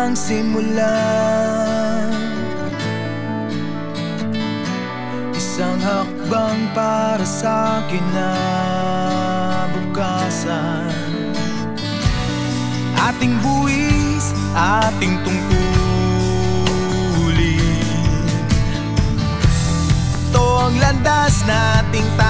ang simula. Isang hakbang para sa akin na bukasan Ating buwis, ating tungkulin. Ito ang landas nating tatay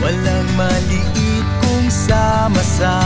Walang maliit kung sama-sama.